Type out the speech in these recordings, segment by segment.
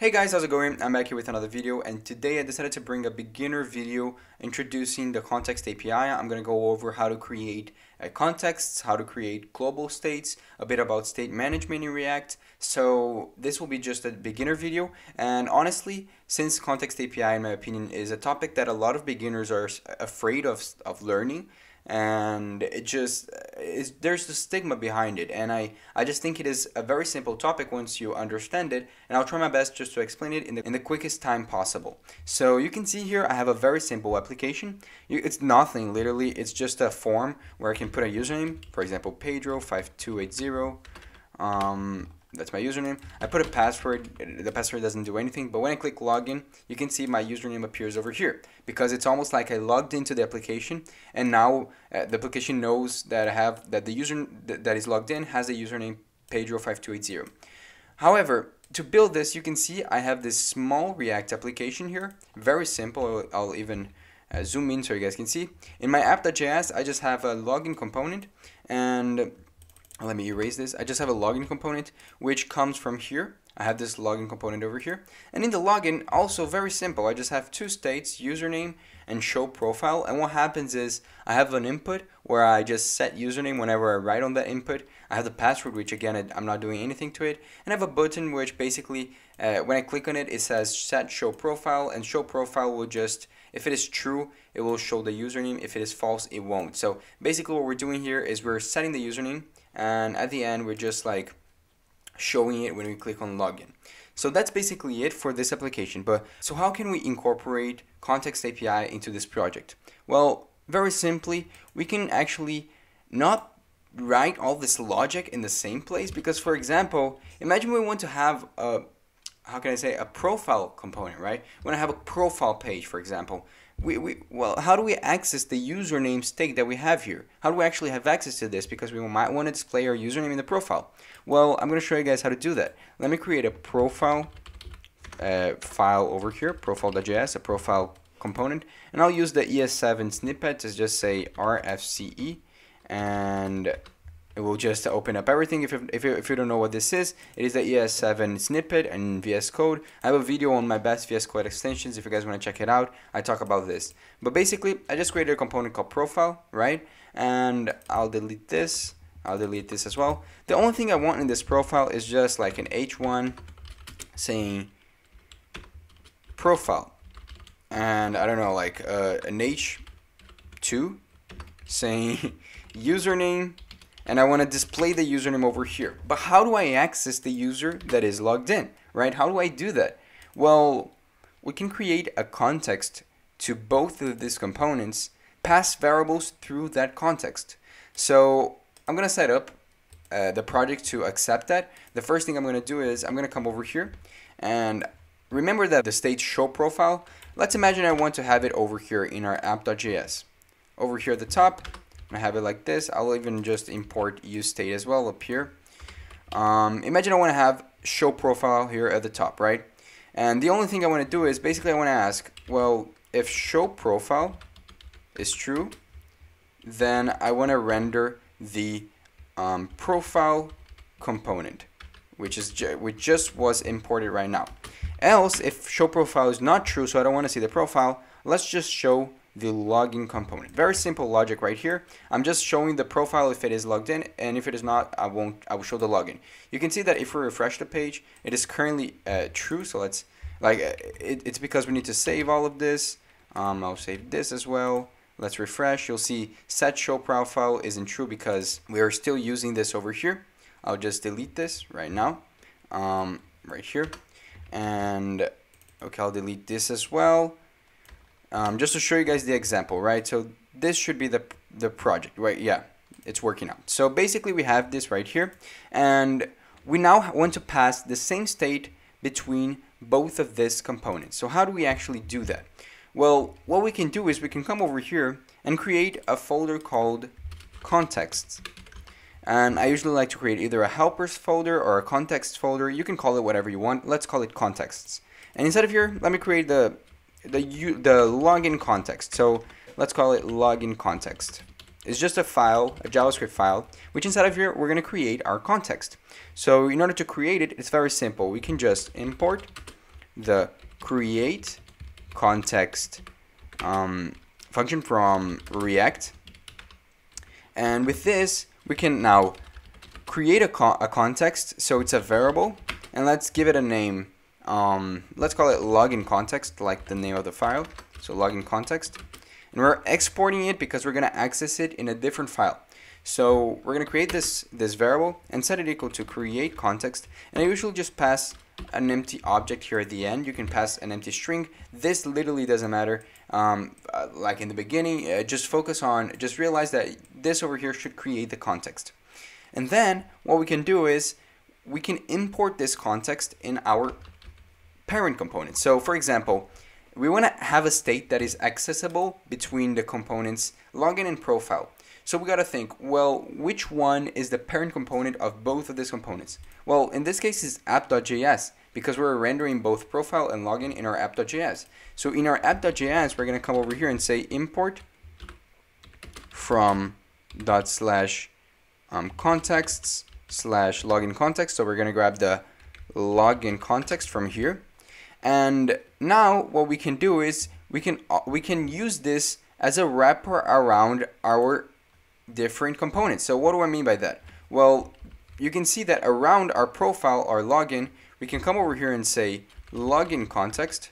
Hey guys, how's it going? I'm back here with another video and today I decided to bring a beginner video introducing the context API. I'm going to go over how to create uh, contexts, how to create global states, a bit about state management in React. So this will be just a beginner video and honestly, since context API in my opinion is a topic that a lot of beginners are afraid of, of learning, and it just is there's the stigma behind it and I, I just think it is a very simple topic once you understand it and I'll try my best just to explain it in the, in the quickest time possible. So you can see here I have a very simple application. You, it's nothing literally it's just a form where I can put a username for example Pedro5280 um, that's my username. I put a password, the password doesn't do anything, but when I click login, you can see my username appears over here because it's almost like I logged into the application and now uh, the application knows that I have, that the user th that is logged in has the username Pedro5280. However, to build this, you can see I have this small React application here, very simple, I'll, I'll even uh, zoom in so you guys can see. In my app.js, I just have a login component and let me erase this. I just have a login component which comes from here. I have this login component over here. And in the login, also very simple. I just have two states, username and show profile. And what happens is I have an input where I just set username whenever I write on that input. I have the password, which again, I'm not doing anything to it. And I have a button which basically, uh, when I click on it, it says set show profile and show profile will just, if it is true, it will show the username. If it is false, it won't. So basically what we're doing here is we're setting the username and at the end we're just like showing it when we click on login. So that's basically it for this application. But so how can we incorporate Context API into this project? Well, very simply, we can actually not write all this logic in the same place because for example, imagine we want to have a how can I say a profile component, right? When I have a profile page, for example, we, we well how do we access the username state that we have here? How do we actually have access to this? Because we might want to display our username in the profile. Well I'm going to show you guys how to do that. Let me create a profile uh, file over here profile.js a profile component and I'll use the ES7 snippet to just say RFCE and it will just open up everything. If if, if you don't know what this is, it is the ES7 snippet and VS Code. I have a video on my best VS Code extensions if you guys want to check it out. I talk about this. But basically, I just created a component called profile, right? And I'll delete this. I'll delete this as well. The only thing I want in this profile is just like an H1 saying profile. And I don't know, like uh, an H2 saying username and I want to display the username over here. But how do I access the user that is logged in, right? How do I do that? Well, we can create a context to both of these components, pass variables through that context. So I'm going to set up uh, the project to accept that. The first thing I'm going to do is I'm going to come over here and remember that the state show profile, let's imagine I want to have it over here in our app.js. Over here at the top, I have it like this. I'll even just import use state as well up here. Um, imagine I want to have show profile here at the top, right? And the only thing I want to do is basically I want to ask, well, if show profile is true, then I want to render the um, profile component, which is which just was imported right now. Else, if show profile is not true, so I don't want to see the profile, let's just show the login component. Very simple logic right here. I'm just showing the profile if it is logged in, and if it is not, I won't. I will show the login. You can see that if we refresh the page, it is currently uh, true. So let's like uh, it, it's because we need to save all of this. Um, I'll save this as well. Let's refresh. You'll see set show profile isn't true because we are still using this over here. I'll just delete this right now, um, right here, and okay, I'll delete this as well um, just to show you guys the example, right? So this should be the, the project, right? Yeah, it's working out. So basically we have this right here and we now want to pass the same state between both of these components. So how do we actually do that? Well, what we can do is we can come over here and create a folder called contexts. And I usually like to create either a helpers folder or a context folder. You can call it whatever you want. Let's call it contexts. And inside of here, let me create the the the login context. So let's call it login context. It's just a file, a JavaScript file, which inside of here we're going to create our context. So in order to create it, it's very simple. We can just import the create context um, function from React. And with this, we can now create a, co a context. So it's a variable. And let's give it a name. Um, let's call it login context, like the name of the file. So login context. And we're exporting it because we're going to access it in a different file. So we're going to create this, this variable and set it equal to create context. And I usually just pass an empty object here at the end. You can pass an empty string. This literally doesn't matter. Um, uh, like in the beginning, uh, just focus on, just realize that this over here should create the context. And then what we can do is we can import this context in our parent component. So for example, we want to have a state that is accessible between the components login and profile. So we got to think, well, which one is the parent component of both of these components? Well, in this case, it's app.js because we're rendering both profile and login in our app.js. So in our app.js, we're going to come over here and say import from dot slash um, contexts slash login context. So we're going to grab the login context from here. And now what we can do is we can uh, we can use this as a wrapper around our different components. So what do I mean by that? Well, you can see that around our profile, our login, we can come over here and say login context.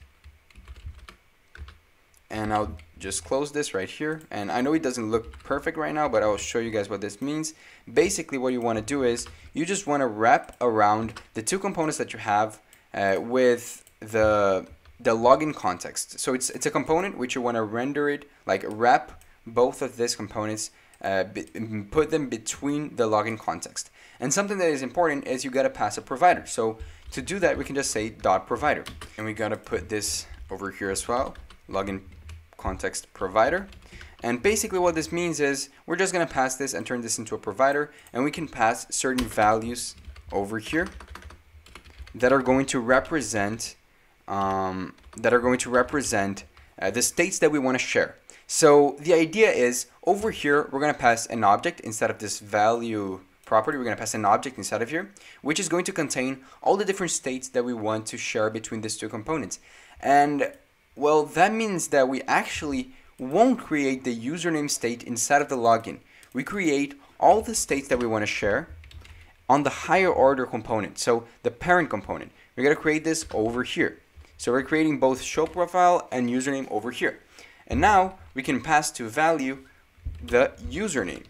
And I'll just close this right here. And I know it doesn't look perfect right now, but I will show you guys what this means. Basically, what you want to do is you just want to wrap around the two components that you have uh, with the the login context. So it's it's a component which you want to render it like wrap both of these components, uh, put them between the login context. And something that is important is you got to pass a provider. So to do that, we can just say dot provider, and we got to put this over here as well, login context provider. And basically what this means is we're just going to pass this and turn this into a provider, and we can pass certain values over here that are going to represent um, that are going to represent uh, the states that we want to share. So the idea is over here, we're going to pass an object instead of this value property. We're going to pass an object inside of here, which is going to contain all the different states that we want to share between these two components. And well, that means that we actually won't create the username state inside of the login. We create all the states that we want to share on the higher order component, so the parent component. We're going to create this over here. So we're creating both show profile and username over here. And now we can pass to value the username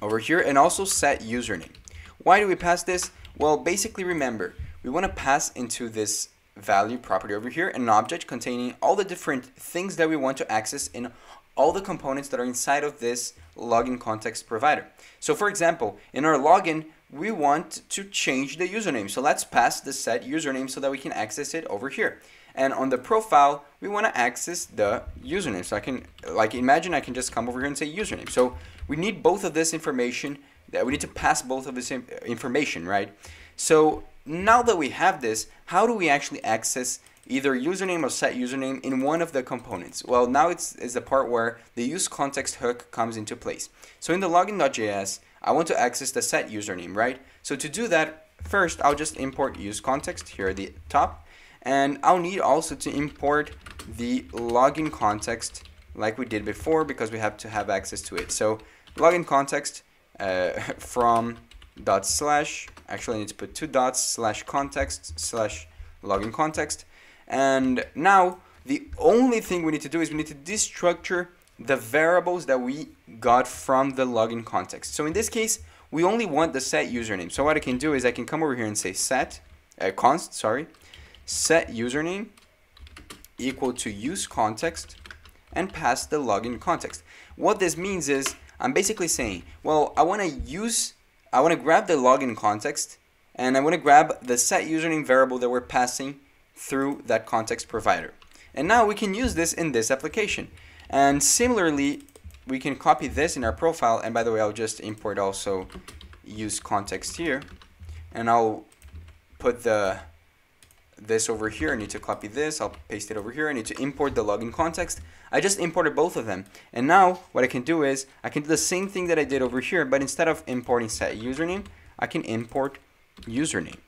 over here and also set username. Why do we pass this? Well, basically remember, we want to pass into this value property over here an object containing all the different things that we want to access in all the components that are inside of this login context provider. So for example, in our login, we want to change the username. So let's pass the set username so that we can access it over here. And on the profile, we want to access the username. So I can, like imagine I can just come over here and say username. So we need both of this information, that we need to pass both of this uh, information, right? So now that we have this, how do we actually access either username or set username in one of the components? Well, now it's is the part where the use context hook comes into place. So in the login.js, I want to access the set username, right? So to do that, first I'll just import use context here at the top, and I'll need also to import the login context like we did before because we have to have access to it. So login context uh, from dot slash, actually I need to put two dots slash context slash login context, and now the only thing we need to do is we need to destructure the variables that we got from the login context. So in this case, we only want the set username. So what I can do is I can come over here and say set, uh, const, sorry, set username equal to use context and pass the login context. What this means is I'm basically saying, well, I want to use, I want to grab the login context and I want to grab the set username variable that we're passing through that context provider. And now we can use this in this application. And similarly, we can copy this in our profile. And by the way, I'll just import also use context here. And I'll put the this over here. I need to copy this. I'll paste it over here. I need to import the login context. I just imported both of them. And now what I can do is I can do the same thing that I did over here, but instead of importing set username, I can import username.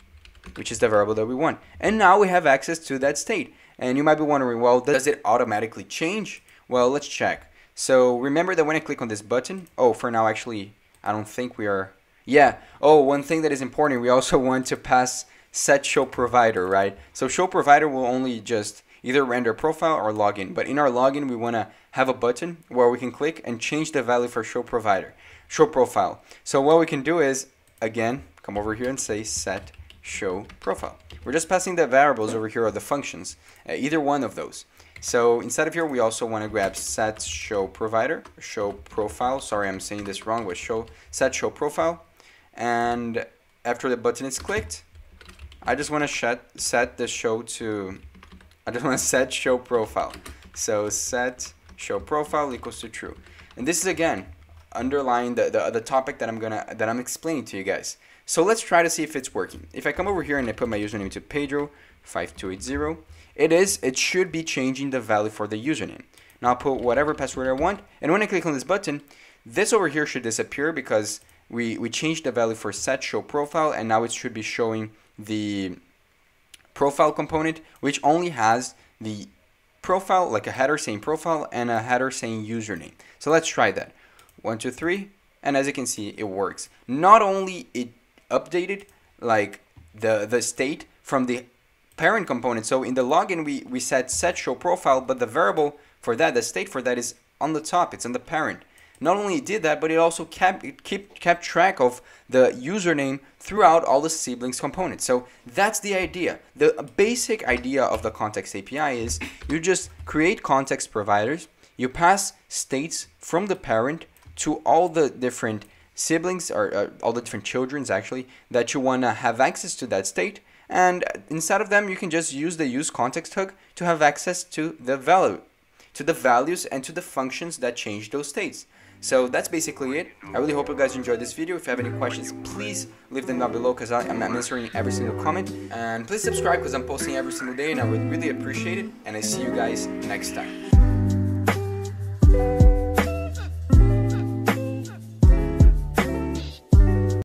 Which is the variable that we want. And now we have access to that state. And you might be wondering, well, does it automatically change? Well, let's check. So remember that when I click on this button, oh, for now, actually, I don't think we are, yeah. Oh, one thing that is important, we also want to pass set show provider, right? So show provider will only just either render profile or login. But in our login, we want to have a button where we can click and change the value for show provider, show profile. So what we can do is, again, come over here and say set show profile. We're just passing the variables over here or the functions, uh, either one of those. So inside of here, we also want to grab set show provider, show profile. Sorry, I'm saying this wrong, but show set show profile. And after the button is clicked, I just want to set, set the show to, I just want to set show profile. So set show profile equals to true. And this is again, underlying the, the, the topic that I'm gonna, that I'm explaining to you guys. So let's try to see if it's working. If I come over here and I put my username to Pedro5280, it is, it should be changing the value for the username. Now I'll put whatever password I want, and when I click on this button, this over here should disappear because we, we changed the value for set show profile, and now it should be showing the profile component, which only has the profile, like a header saying profile and a header saying username. So let's try that. One, two, three, and as you can see, it works. Not only it updated like the the state from the parent component. So in the login, we we set set show profile, but the variable for that, the state for that is on the top. It's on the parent. Not only did that, but it also kept it kept kept track of the username throughout all the siblings components. So that's the idea. The basic idea of the context API is you just create context providers, you pass states from the parent to all the different siblings or uh, all the different children's actually that you want to have access to that state and inside of them you can just use the use context hook to have access to the value to the values and to the functions that change those states so that's basically it. I really hope you guys enjoyed this video. If you have any questions, please leave them down below because I'm answering every single comment. And please subscribe because I'm posting every single day and I would really appreciate it. And I see you guys next time.